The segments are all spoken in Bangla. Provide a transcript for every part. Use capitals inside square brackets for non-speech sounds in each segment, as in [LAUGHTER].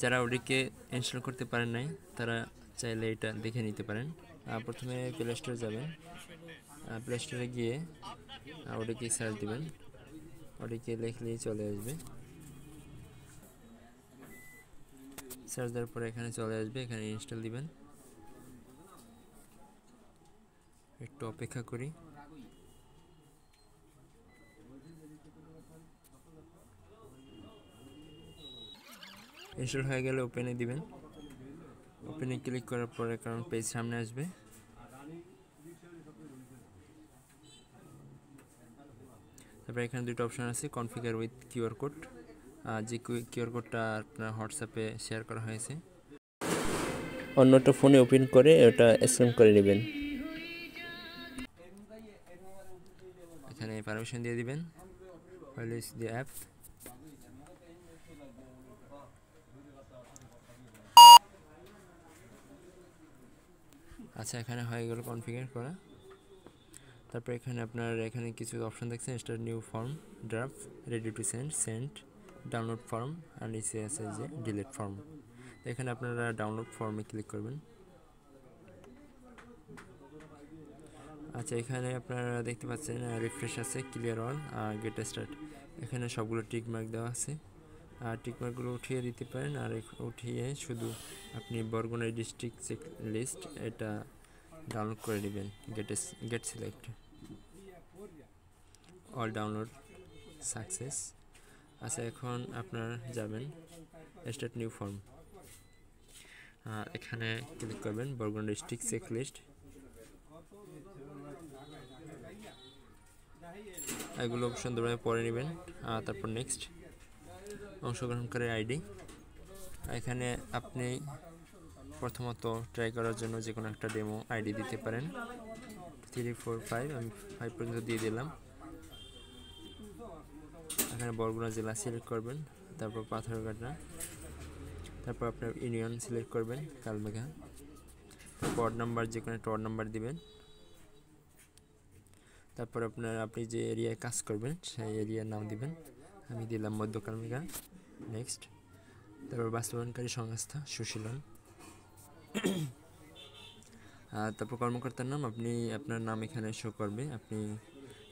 যারা ওটিকে ইনস্টল করতে পারেন নাই, তারা চাইলে এটা দেখে নিতে পারেন। প্রথমে প্লে স্টোরে যাবেন। প্লে স্টোরে গিয়ে ওটিকে সার্চ দেবেন। ওটিকে লিখলেই চলে আসবে। সার্চ দেওয়ার পরে এখানে চলে আসবে, এখানে ইনস্টল দিবেন। একটু অপেক্ষা করি। ইনস্টল হয়ে গেলে ওপেনে দিবেন। ওপেনে ক্লিক করার পরে কারণ পেজ সামনে আসবে। তারপরে এখানে দুটো অপশান আছে কনফিগার উইথ কিউআর কোড যে কিউআর কোডটা আপনার হোয়াটসঅ্যাপে শেয়ার করা হয়েছে। অন্যটা ফোনে ওপেন করে ওটা স্ক্যান করে নেবেন। এখানে পারমিশন দিয়ে দিবেন। ইস দি অ্যাপ আচ্ছা এখানে হয়ে গেল কনফিগার করা। তারপর এখানে আপনার এখানে কিছু অপশন দেখছেন start new form draft ready to send send download form আর নিচে আছে যে ডিলিট ফর্ম এখানে আপনারা ডাউনলোড ফর্মে ক্লিক করবেন। আচ্ছা এখানে আপনারা দেখতে পাচ্ছেন রিফ্রেশ আছে ক্লিয়ার অল আর গেট স্টার্ট এখানে সবগুলো টিক মার্ক দেওয়া আছে। আর টিক উঠিয়ে দিতে পারেন। আর উঠিয়ে শুধু আপনি বরগুনা ডিস্ট্রিক্ট চেক লিস্ট এটা ডাউনলোড করে নেবেন get get select all download success আচ্ছা এখন আপনার যাবেন স্টার্ট নিউ ফর্ম এখানে ক্লিক করবেন বরগুনা ডিস্ট্রিক্ট চেক লিস্ট। এগুলো সুন্দরভাবে পরে নেবেন। তারপর নেক্সট অংশগ্রহণকারী আইডি। এখানে আপনি প্রথমত ট্রাই করার জন্য যে কোনো একটা ডেমো আইডি দিতে পারেন। থ্রি ফোর ফাইভ আমি ফাইভ পর্যন্ত দিয়ে দিলাম। এখানে বরগুনা জেলা সিলেক্ট করবেন, তারপর পাথরঘাটা তারপর আপনার ইউনিয়ন সিলেক্ট করবেন, কালমেঘা। ওয়ার্ড নাম্বার যে কোনো একটা ওয়ার্ড নাম্বার দিবেন। তারপর আপনার, আপনি যে এরিয়ায় কাজ করবেন, সেই এরিয়ার নাম দিবেন। আমি দিলাম মধ্য কালমেঘা নেক্সট তারপর বাস্তবায়নকারী সংস্থা, সুশীলন। [CLEARS THROAT] আর তারপর কর্মকর্তার নাম, আপনি আপনার নাম এখানে শো করবে। আপনি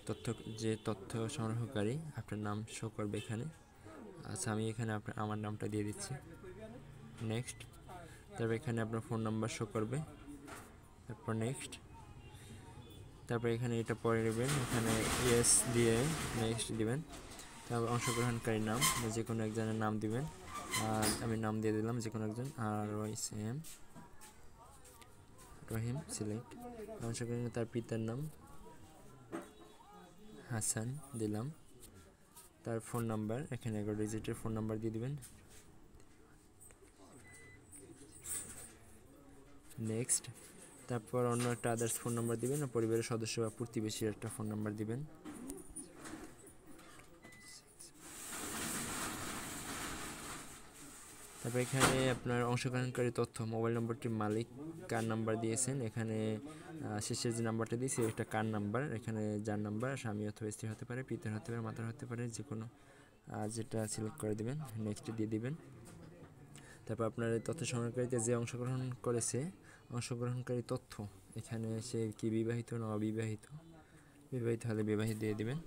তথ্য, যে তথ্য সংগ্রহকারী, আপনার নাম শো করবে এখানে। আচ্ছা আমি এখানে আপনার, আমার নামটা দিয়ে দিচ্ছি। নেক্সট তারপর এখানে আপনার ফোন নাম্বার শো করবে। তারপর নেক্সট তারপর এখানে এটা পরে নেবেন। এখানে ইয়েস দিয়ে নেক্সট দিবেন। তারপর অংশগ্রহণকারী নাম যে কোনো একজনের নাম দিবেন। আর আমি নাম দিয়ে দিলাম যে কোনো একজন। আর রয়েছে রহিম সিলেক্ট অংশগ্রহণ তার পিতার নাম হাসান দিলাম। তার ফোন নাম্বার, এখানে এগারো ডিজিটের ফোন নাম্বার দিয়ে দিবেন। নেক্সট, তারপর অন্য একটা আদার্স ফোন নাম্বার দিবেন। পরিবারের সদস্য বা প্রতিবেশীর একটা ফোন নাম্বার দিবেন। তারপর এখানে আপনার অংশগ্রহণকারী তথ্য, মোবাইল নম্বরটির মালিক কার নাম্বার দিয়েছেন? এখানে শেষের যে নাম্বারটা দিয়েছে, এটা কার নাম্বার? এখানে যার নাম্বার? স্বামী অথবা স্ত্রী হতে পারে, পিতার হতে পারে, মাতার হতে পারে যে কোনো যেটা সিলেক্ট করে দিবেন নেক্সট দিয়ে দিবেন। তারপর আপনার তথ্য সংগ্রহকারীতে যে অংশগ্রহণ করেছে, অংশগ্রহণকারী তথ্য, এখানে সে কি বিবাহিত না অবিবাহিত? বিবাহিত হলে বিবাহিত দিয়ে দিবেন।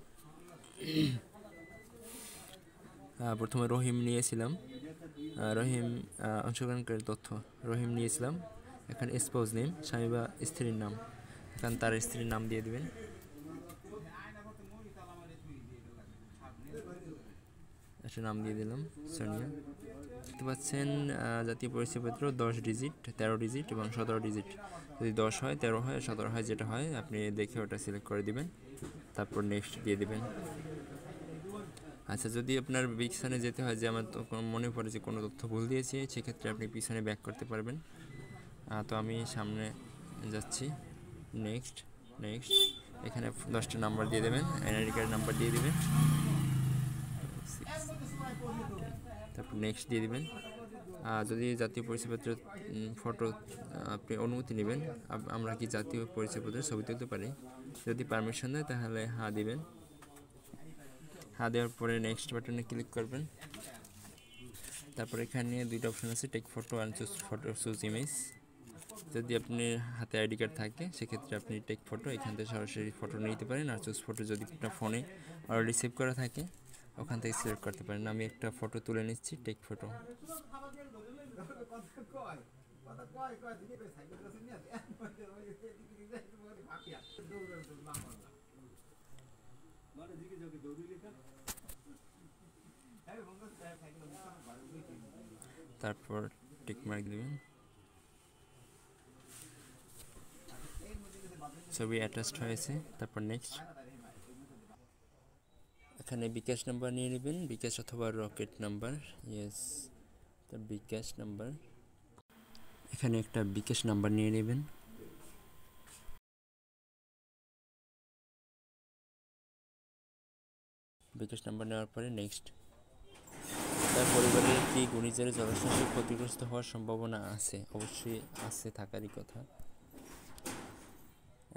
প্রথমে রহিম নিয়েছিলাম। রহিম আহ, অংশগ্রহণকারী তথ্য রহিম নিয়েছিলাম এখানে স্পোজ নেম স্বামী বা স্ত্রীর নাম। এখানে তার স্ত্রীর নাম দিয়ে দিবেন। একটা নাম দিয়ে দিলাম সোনিয়া। দেখতে পাচ্ছেন জাতীয় পরিচয়পত্র দশ ডিজিট তেরো ডিজিট এবং সতেরো ডিজিট যদি দশ হয় তেরো হয় সতেরো হয় যেটা হয় আপনি দেখে ওটা সিলেক্ট করে দিবেন। তারপর নেক্সট দিয়ে দিবেন। আচ্ছা যদি আপনার পিছনে যেতে হয় যে আমার মনে পড়ে যে কোনো তথ্য ভুল দিয়েছি, সেক্ষেত্রে আপনি পিছনে ব্যাক করতে পারবেন। তো আমি সামনে যাচ্ছি। নেক্সট নেক্সট এখানে দশটা নাম্বার দিয়ে দেবেন, এনআইডি কার্ড নাম্বার দিয়ে দেবেন। তারপর নেক্সট দিয়ে দেবেন। আর যদি জাতীয় পরিচয়পত্রের ফটো আপনি অনুমতি নেবেন আমরা কি জাতীয় পরিচয়পত্রের ছবি তুলতে পারি? যদি পারমিশন দেয়, তাহলে হ্যাঁ দিবেন। হ্যাঁ দেওয়ার পরে নেক্সট বাটনে ক্লিক করবেন। তারপর এখানে দুইটা অপশন আছে take photo and choose photo choose image যদি আপনি হাতে আইডি কার্ড থাকে, সেক্ষেত্রে আপনি টেক ফটো এখান থেকে সরাসরি ফটো নিতে পারেন। আর চুজ ফটো যদি আপনার ফোনে অলরেডি সেভ করা থাকে, ওখান থেকে সিলেক্ট করতে পারেন। আমি একটা ফটো তুলে নিচ্ছি টেক ফটো [LAUGHS] তারপর টিক মার্ক দেবেন। ছবি অ্যাটাচড হয়েছে, তারপর নেক্সট এখানে বিকাশ নাম্বার নিয়ে নেবেন, বিকাশ অথবা Rocket number yes bKash number এখানে একটা বিকাশ নাম্বার নিয়ে নেবেন। বিকাশ নাম্বার নেওয়ার পরে নেক্সট তার পরিবারের কি ঘূর্ণিঝড়ে জলশ্বাসে ক্ষতিগ্রস্ত হওয়ার সম্ভাবনা আছে? অবশ্যই আছে, থাকারই কথা।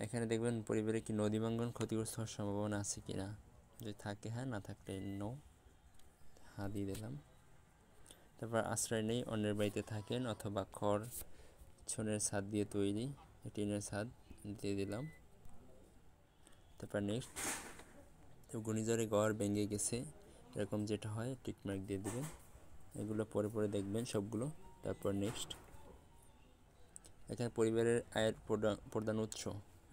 এখানে দেখবেন পরিবারে কি নদী ভাঙ্গন ক্ষতিগ্রস্ত হওয়ার সম্ভাবনা আছে কি না যদি থাকে হ্যাঁ না থাকলে নো হ্যাঁ দিয়ে দিলাম। তারপর আশ্রয় নেই, অন্যের বাড়িতে থাকেন অথবা খড়, ছনের ছাদ দিয়ে তৈরি, টিনের ছাদ দিয়ে দিলাম। তারপর নেক্সট তো ঘূর্ণিঝড়ে ঘর ভেঙে গেছে, এরকম যেটা হয়, টিকমার্ক দিয়ে দেবেন। এগুলো পরে পরে দেখবেন সবগুলো। তারপর নেক্সট এখানে পরিবারের আয়ের প্রধান উৎস,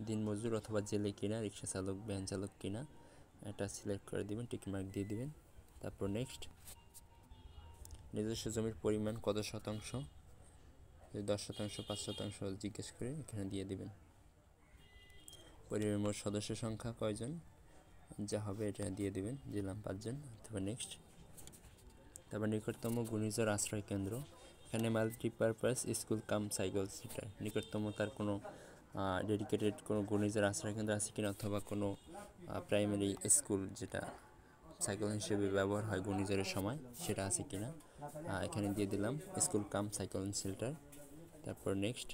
দিনমজুর অথবা জেলে কিনা, রিক্সা চালক, ভ্যান চালক কিনা, এটা সিলেক্ট করে দিবেন, টিকমার্ক দিয়ে দিবেন। তারপর নেক্সট নিজস্ব জমির পরিমাণ কত শতাংশ? দশ শতাংশ, পাঁচ শতাংশ জিজ্ঞেস করে এখানে দিয়ে দিবেন। পরিবারের মোট সদস্য সংখ্যা কয়জন? যা হবে এটা দিয়ে দেবেন, দিলাম পাঁচজন। তারপর নেক্সট তারপর নিকটতম ঘূর্ণিঝড় আশ্রয় কেন্দ্র। এখানে multipurpose school cum cycle centre নিকটতম তার কোনো ডেডিকেটেড কোনো ঘূর্ণিঝড় আশ্রয় কেন্দ্র আছে কিনা অথবা কোনো প্রাইমারি স্কুল যেটা সাইকেল হিসেবে ব্যবহার হয় ঘূর্ণিঝড়ের সময়, সেটা আছে কিনা এখানে দিয়ে দিলাম স্কুল কাম সাইকেল সেন্টার তারপর নেক্সট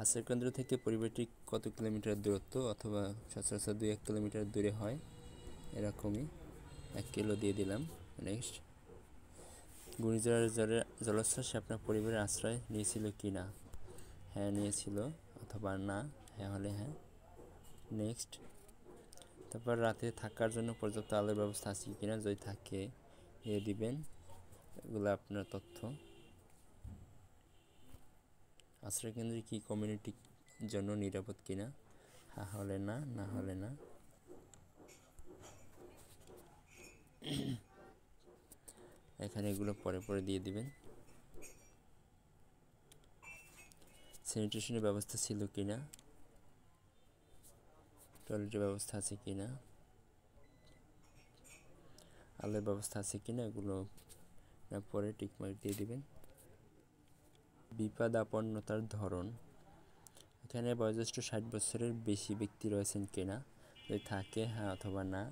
আশ্রয় কেন্দ্র থেকে পরিবারটি কত কিলোমিটার দূরত্ব অথবা সচরাচর দুই এক কিলোমিটার দূরে হয়? এরকমই এক কিলো দিয়ে দিলাম, নেক্সট। ঘূর্ণিঝড়ের জলে জলোচ্ছ্বাসে আপনার পরিবারের আশ্রয় নিয়েছিল কি না? হ্যাঁ নিয়েছিল অথবা না হ্যাঁ হলে হ্যাঁ। নেক্সট। তারপর রাতে থাকার জন্য পর্যাপ্ত আলোর ব্যবস্থা আছে কি না? যদি থাকে এ দিবেন। এগুলো আপনার তথ্য। আশ্রয় কেন্দ্রে কি কমিউনিটির জন্য নিরাপদ কিনা? হ্যাঁ হলে না না হলে না। এখানে এগুলো পরে পরে দিয়ে দিবেন। স্যানিটেশনের ব্যবস্থা ছিল কিনা? টয়লেটের ব্যবস্থা আছে কিনা? আলোর ব্যবস্থা আছে কিনা? এগুলো পরে টিকমার্ক দিয়ে দিবেন। বিপদাপন্নতার ধরন। এখানে বয়োজ্যেষ্ঠ ষাট বছরের বেশি ব্যক্তি রয়েছেন কিনা যদি থাকে হ্যাঁ অথবা না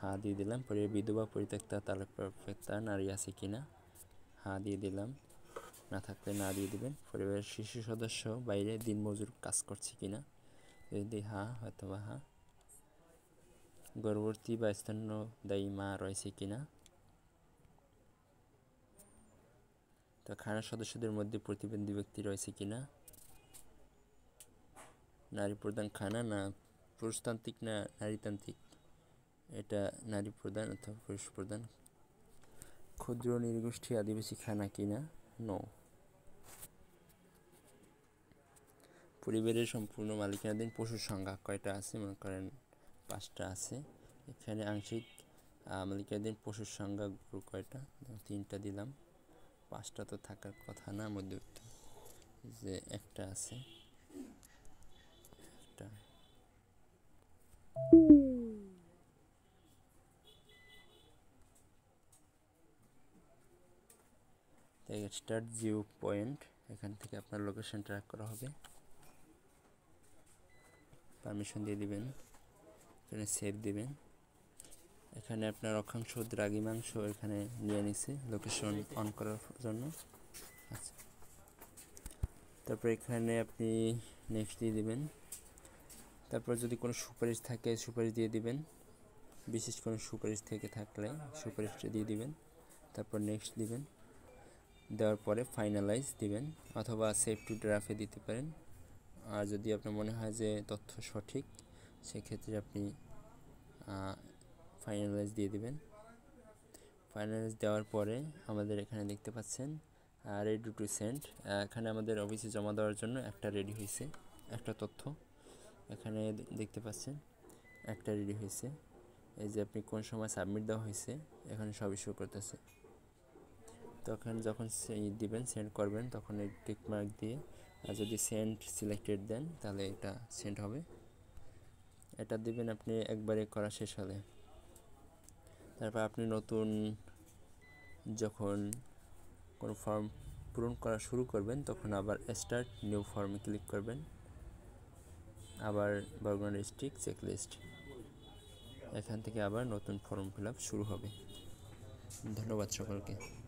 হ্যাঁ দিয়ে দিলাম। পরে বিধবা, পরিত্যক্তা, তালক প্রাপ্তা নারী আছে কিনা হ্যাঁ দিয়ে দিলাম। না থাকলে না দিয়ে দিবেন। পরিবারের শিশু সদস্য বাইরে দিনমজুর কাজ করছে কিনা যদি হ্যাঁ অথবা হ্যাঁ গর্ভবতী বা স্তন্যদায়ী মা রয়েছে কিনা তো খানার সদস্যদের মধ্যে প্রতিবন্ধী ব্যক্তি রয়েছে কিনা নারী প্রধান খানা না পুরুষতান্ত্রিক না নারীতান্ত্রিক? এটা নারী প্রধান অথবা পুরুষ প্রধান? ক্ষুদ্র নির্গোষ্ঠী আদিবাসী খানা কিনা নো? পরিবারের সম্পূর্ণ মালিকানাধীন পশুর সংখ্যা কয়টা আছে? মনে করেন পাঁচটা আছে। এখানে আংশিক মালিকানাধীন পশুর সংখ্যা কয়টা? তিনটা দিলাম। পাঁচটা তো থাকার কথা না মধ্যবিত্ত। যে একটা আছে। একটা। স্টার্ট জিও পয়েন্ট এখান থেকে আপনার লোকেশন ট্র্যাক করা হবে। পারমিশন দিয়ে দিবেন। এখানে সেভ দিবেন। এখানে আপনার অক্ষাংশ দ্রাগিমাংশ এখানে নিয়ে নিছে লোকেশন অন করার জন্য। আচ্ছা। তারপর এখানে আপনি নেক্সট দিয়ে দিবেন। তারপর যদি কোনো সুপারিশ থাকে, সুপারিশ দিয়ে দিবেন। বিশেষ কোনো সুপারিশ থেকে থাকলে সুপারিশটা দিয়ে দিবেন। তারপর নেক্সট দিবেন। দেওয়ার পরে ফাইনালাইজ দিবেন, অথবা সেভ টু ড্রাফে দিতে পারেন। আর যদি আপনার মনে হয় যে তথ্য সঠিক, সেক্ষেত্রে আপনি ফাইনালাইজ দিয়ে দিবেন। ফাইনালাইজ দেওয়ার পরে আমাদের এখানে দেখতে পাচ্ছেন রেডি টু সেন্ড এখানে আমাদের অফিসে জমা দেওয়ার জন্য একটা রেডি হয়েছে, একটা তথ্য। এখানে দেখতে পাচ্ছেন, একটা রেডি হয়েছে। এই যে আপনি কোন সময় সাবমিট দেওয়া হয়েছে, এখানে সবই শো করতেছে। তখন যখন দিবেন সেন্ড করবেন, তখন এই টিক মার্ক দিয়ে আর যদি সেন্ড সিলেক্টেড দেন, তাহলে এটা সেন্ড হবে। এটা দিবেন আপনি একবারে করা শেষ হলে। তারপর আপনি নতুন যখন কোনো ফর্ম পূরণ করা শুরু করবেন, তখন আবার স্টার্ট নিউ ফর্মে ক্লিক করবেন। আবার বরগুনা ডিস্ট্রিক্ট চেকলিস্ট এখান থেকে আবার নতুন ফর্ম ফিল শুরু হবে। ধন্যবাদ সকলকে।